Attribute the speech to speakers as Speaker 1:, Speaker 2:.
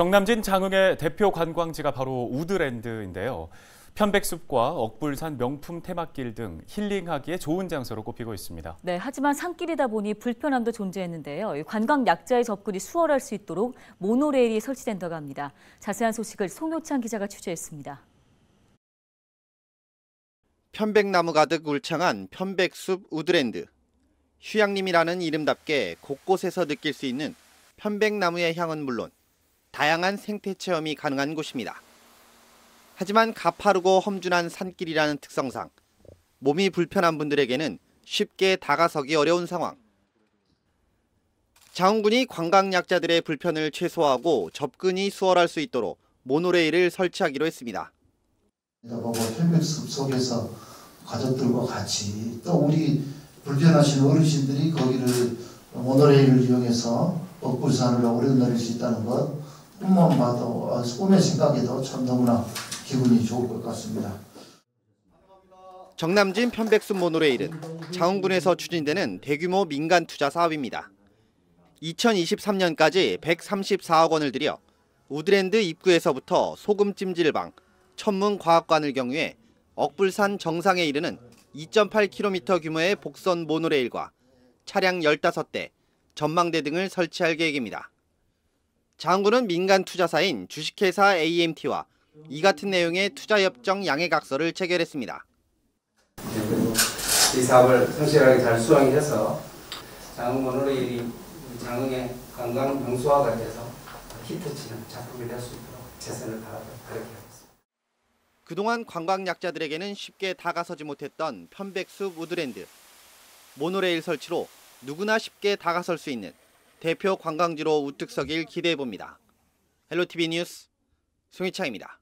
Speaker 1: 정남진 장흥의 대표 관광지가 바로 우드랜드인데요. 편백숲과 억불산 명품 테마길 등 힐링하기에 좋은 장소로 꼽히고 있습니다.
Speaker 2: 네, 하지만 산길이다 보니 불편함도 존재했는데요. 관광 약자의 접근이 수월할 수 있도록 모노레일이 설치된다고 합니다. 자세한 소식을 송효창 기자가 취재했습니다.
Speaker 3: 편백나무 가득 울창한 편백숲 우드랜드. 휴양림이라는 이름답게 곳곳에서 느낄 수 있는 편백나무의 향은 물론 다양한 생태 체험이 가능한 곳입니다. 하지만 가파르고 험준한 산길이라는 특성상 몸이 불편한 분들에게는 쉽게 다가서기 어려운 상황. 장흥군이 관광약자들의 불편을 최소화하고 접근이 수월할 수 있도록 모노레일을 설치하기로 했습니다.
Speaker 4: 속에서 가족들과 같이 또 우리 불편하신 어르신들이 거기를 모노레일을 이용해서 억불산을 오르내릴 수 있다는 것 꿈만 봐도 아, 꿈의 생각에도 참 너무나 기분이 좋을 것 같습니다.
Speaker 3: 정남진 편백숲 모노레일은 장흥군에서 추진되는 대규모 민간 투자 사업입니다. 2023년까지 134억 원을 들여 우드랜드 입구에서부터 소금 찜질방, 천문 과학관을 경유해 억불산 정상에 이르는 2.8km 규모의 복선 모노레일과 차량 15대, 전망대 등을 설치할 계획입니다. 장군은 민간 투자사인 주식회사 AMT와 이 같은 내용의 투자협정 양해각서를 체결했습니다.
Speaker 5: 이 사업을 성실하게 잘 수행해서 장흥 모노레일이 장흥의 관광 명소화가 돼서 히트치는 작품이 될 수 있도록 최선을 다하도록 그렇게 하겠습니다.
Speaker 3: 그동안 관광 약자들에게는 쉽게 다가서지 못했던 편백숲 우드랜드. 모노레일 설치로 누구나 쉽게 다가설 수 있는 대표 관광지로 우뚝 서길 기대해 봅니다. 헬로티비 뉴스 송희창입니다.